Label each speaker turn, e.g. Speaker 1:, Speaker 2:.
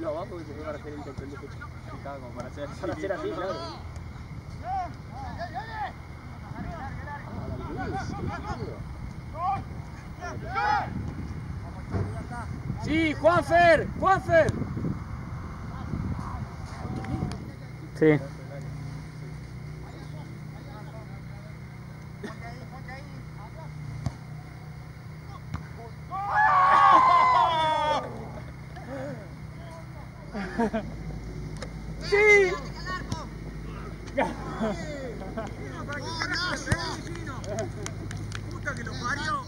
Speaker 1: Lo abajo que se fue para hacer el pendejo estaba como para hacer, para hacer así, claro. Sí, Juanfer, Juanfer.
Speaker 2: Sí.
Speaker 1: Sí.
Speaker 3: ¡Puta que lo parió!